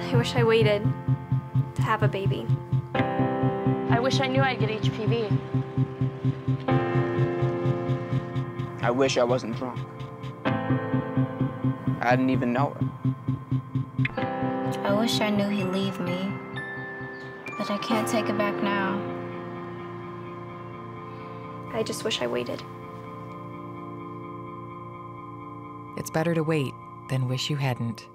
I wish I waited to have a baby. I wish I knew I'd get HPV. I wish I wasn't drunk. I didn't even know it. I wish I knew he'd leave me, but I can't take it back now. I just wish I waited. It's better to wait than wish you hadn't.